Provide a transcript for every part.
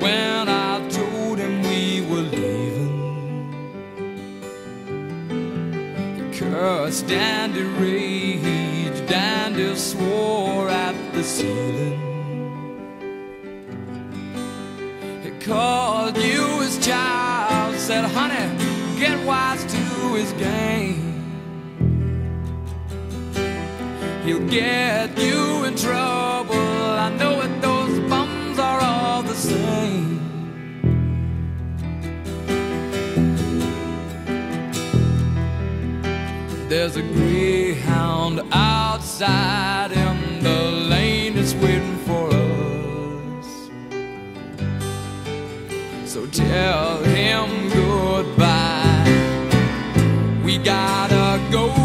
when I told him we were leaving. He cursed and he and he swore at the ceiling. He called you his child, said, honey, get wise to his game. He'll get you in trouble. There's a greyhound outside in the lane that's waiting for us. So tell him goodbye. We gotta go.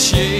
encher.